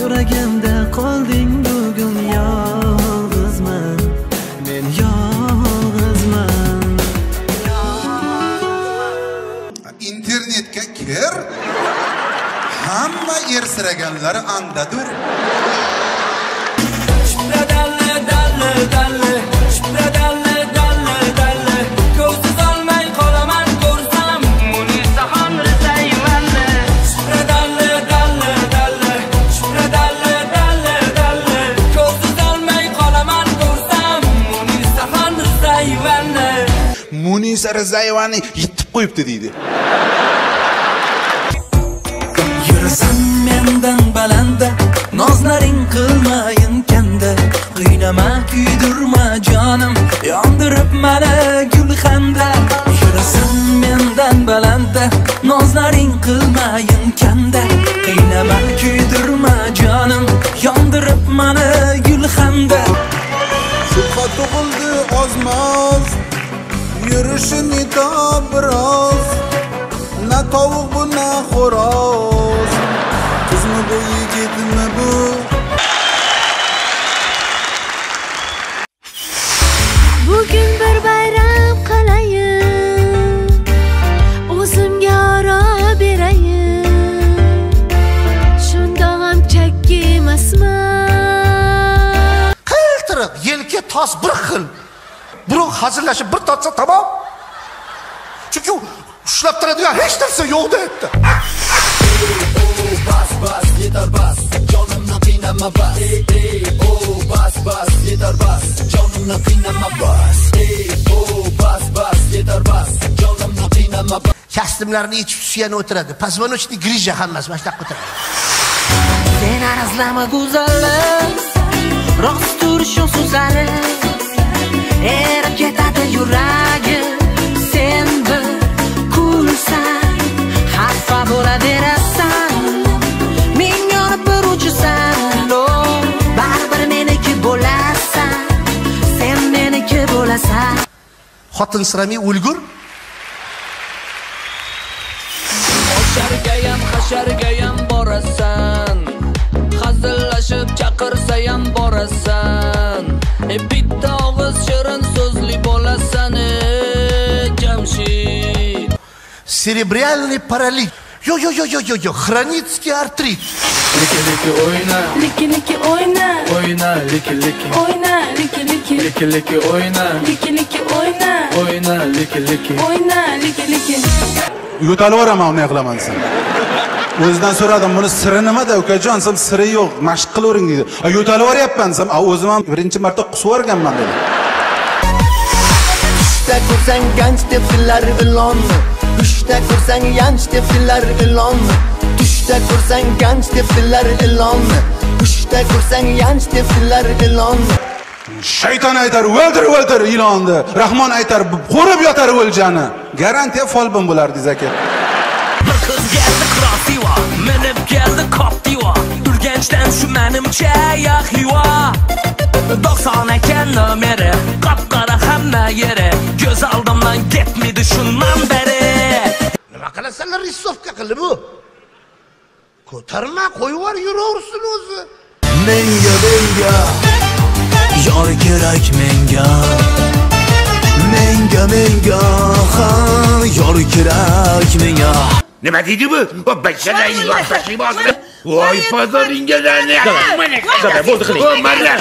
yuragimda qolding bugun yolg'izman. Men yolg'izman. Internetga kir hamma ersiraganlar andadir munisa rizayevani yitib qo'yibdi deydi. Yurasan mendan balanda Nozlaring qilmayin kanda. Qiynama kuydirma jonim Yondirib mana yurishini top biroz na tovuq bu na xo'roz. Qizmi bu yigitmi bu? Bugun bir bayram qilayin O'zimga oro berayin Shunda ham chakki emasman qiltirib yelka tos bir xil. Biroq hazillashib bir tortsa tamom Çünkü şlaptara diyor hiç kimse yoktu. Etti. Bas bas yeter bas canımla dinleme bas Ey ey bas bas yeter bas canımla dinleme bas Ey o bas bas yeter bas canımla dinleme bas Kastimlerini içip suyan oturadi Pazvanochni grija hammasi mana shunaqa o'tiradi Sen arazlama go'zalim Rost turishim so'zalim Erib ketadi yuragim Xafa bo'laverasan Men yonib bir uchisan oh, Baribir meniki bo'lasan Sen meniki bo'lasan xotin siramay o'lgur Oshargayam hashargayam borasan. Hazillashib chaqirsayam borasan. E, Bitta og'iz shirin so'zli bo'lasan e, Jamshid. Cerebrальный паралич yo yo yo yo yo yo хронический артрит Liki liki o'yna Liki liki o'yna O'yna liki liki O'yna liki liki Liki liki o'yna Liki liki o'yna O'yna liki liki O'yna liki liki yo'talaveraman unday qilaman desam o'zidan so'radim buni siri nimada ukajon desam siri yo'q mashq qilavering deydi "A, yo'talaveryapman desam "A, o'zim ham birinchi marta qusib yuborganman dedi. Tushda ko'rsang ganj deb ilonni Düşte kursan genç tefiller ilon Düşte kursan genç tefiller ilon Düşte kursan genç tefiller ilon shayton aytar o'ldir o'ldir ilonni rahmon aytar qo'rib yotar o'ljani garantiya folbin bo'lardingiz aka bir qiz keldi qirov devor minib keldi qop devor urganchdan shu manimcha yahivo dokson ekan nomeri qop qora hamma yeri ko'z oldimdan ketmaydi shundan beri. Nima qilasanlar rissovka qilib bu. Ko'tarma qo'yib yubor yuraversin o'zi Menga menga Yor kerak menga. Menga menga ha Yor kerak menga. Nima deydi bu? Bachchaday tashlab olsin voy pozoringga bo'ldi qiling marra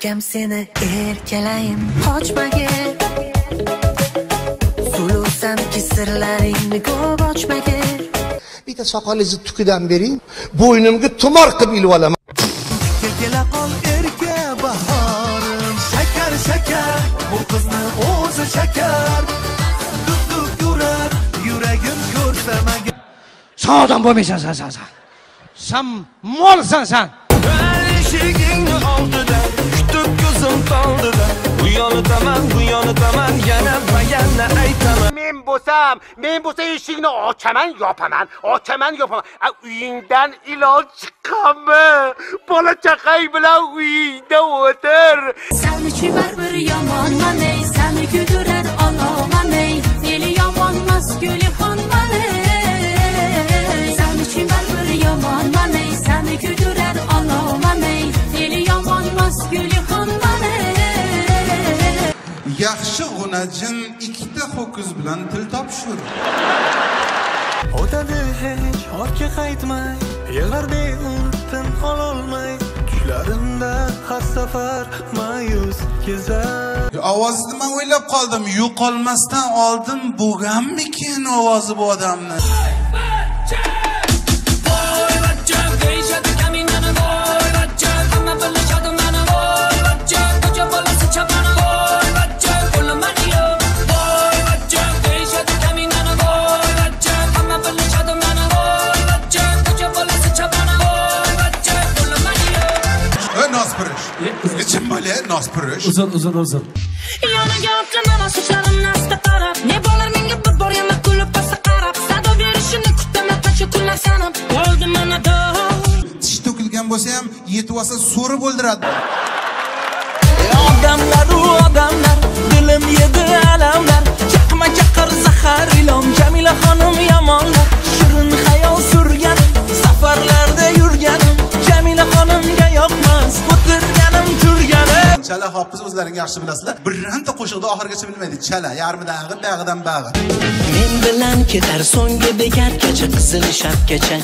Erkam seni erkalayin qochmagin Sulusanki sirlaringni ko'p ochmagin bitta soqolingizni tukidan bering. Bo'ynimga tumor qilib ilib olaman. Kela qol erka bahorim. Shakar shakar Bu qizni o'zi shakar Duk duk yurar Yuragim ko'rsam agar Sen odam bo'lmaysan san san san. Sen molsan san. Ko'zim toldida bu yonitaman bu yonitaman yana va yana aytaman Men bo'lsam, men bo'lsa eshikni ochaman, yopaman, ochaman, yopaman. Uyingdan iloj chiqqanmi? Bola chaqang bilan uyingda o'tir. Sen uchun baribir yomonman ey Seni kuydirar oloman Maymunajin ikkita ho'kiz bilan til topishur. o'tadi hech ortga qaytmay yig'lardi unutdan ololmay tushlarimda har safar ma'yus kezar Ovozni men o'ylab qoldim. Yo'qolmasdan oldin bo'lganmikin ovozi bu odamni? Bale nospirish. uzr uzr uzr Yoniga qilama sochlarimni asta tarab Ne bo'lar menga bir bor yana kulib pastga qarab Sado berishini kutaman qancha kunlar sanab Qoldim mana dov Tish to'kilgan bo'lsa ham yetib olsa so'rib o'ldiradi. odamlar dilim yedi alamlar chaqma chaqir zahar ilom jamila xonim yomonlar shirin xayol surganim safarlarda yurganim Chala hofiz o'zlaring yaxshi bilasizlar. Birranta qo'shiqda oxirigacha bilmaydi. Chala yarmidag'i, bag'idan bag'i. men bilan ketar so'nggi bekatgacha qizil sharpgacha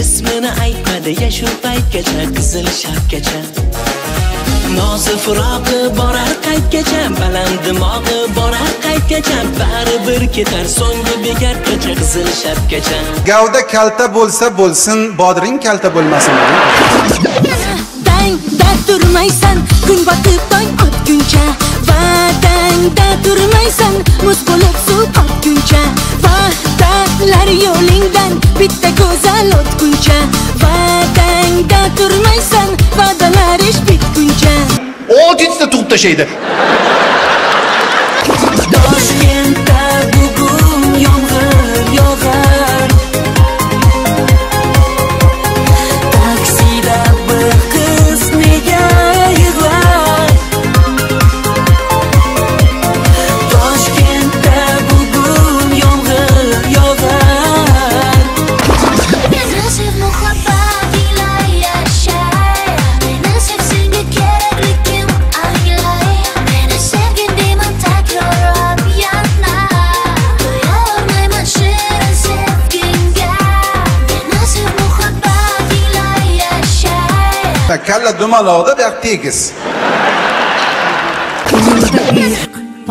ismini aytmadi ya shu paytgacha qizil sharpgacha nozi firog'i borar qaytgacha baland dimog'i borar qaytgacha baribir ketar so'nggi bekatgacha qizil sharpgacha Gavda kalta bo'lsa bo'lsin, bodring kalta bo'lmasin. Da turmaysan kun botib tong otguncha. Va'dangda turmaysan muz bo'lib suv oqguncha Va'dalar yo'lingdan bitta go'zal o'tguncha. Va'dangda turmaysan va'dalar ish bitguncha. Oltinchisida tug'ib tashlaydi. Kalla dumaloqda bu yoq tegiz.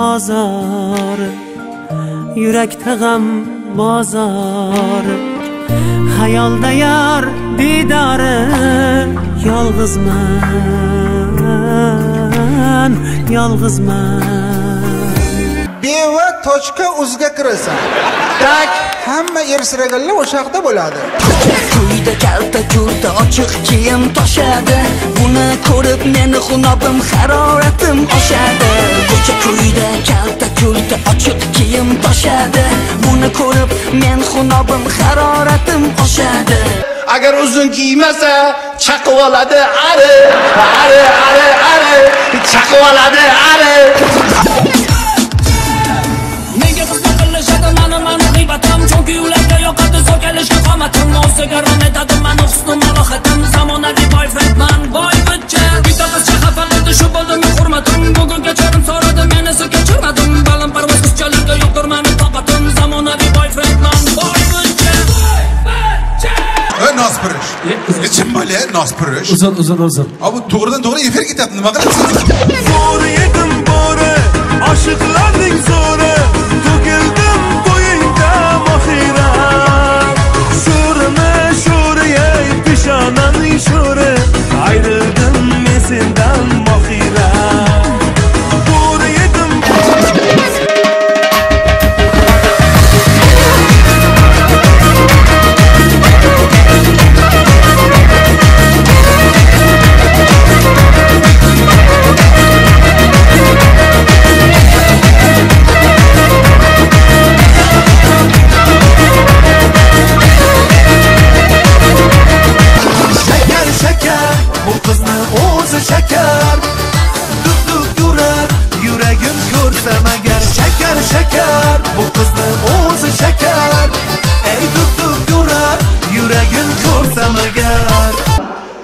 ozori yurakda g'am bozori xayolda yor didori yolg'izman yolg'izman Beva tochka uzga kirasan. Tak, hamma ersiraganlar o'sha yoqda bo'ladi. Quyida kalta kurta ochiq kiyim toshadi. Buni ko'rib meni xunobim haroratim oshadi. Ko'cha ko'yda kalta kulta ochiq kiyim toshadi. Buni ko'rib men xunobim haroratim oshadi. Agar uzun kiymasa chaqib oladi ari ari ari ari chaqib oladi ari Nechim bale, nos purish. Uzun uzun uzun. Abi doğrudan doğru efer ketyapti. Nima qilyapsiz?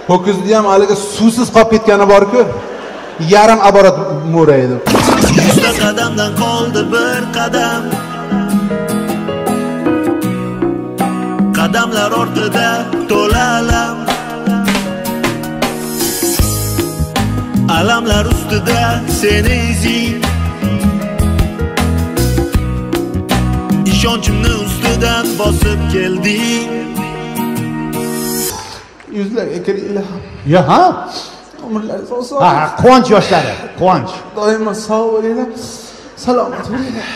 Ho'kizni ham haligi suvsiz qolib ketgani bor-ku. Yarim aborot mo'raydi. yuzta qadamdan qoldi bir qadam qadamlar ortida to'la alam alamlar ustida seni izing ishonchimni ustidan bosib kelding yuzlarga kiringlar yo ha? Umrlaringiz oson ha ha, quvonch yoshlari quvonch. Doimo sog' bo'linglar salomat bo'linglar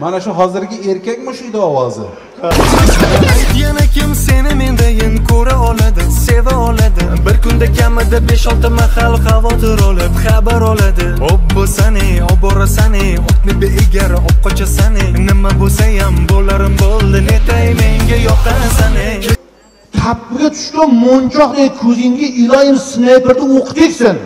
mana shu hozirgi erkak mushukni ovozi? Yana kim seni mendayin ko'ra oladi seva oladi. Bir kunda kamida besh olti mahal xavotir olib xabar oladi. Ob bo'lsani ob borasani otni beegari ob qochasani nima bo'lsayam bo'larim bo'ldi netay menga yoqasani tappiga tushgan mo'nchoqdek ko'zingga iloyim snayperda o'q tegsin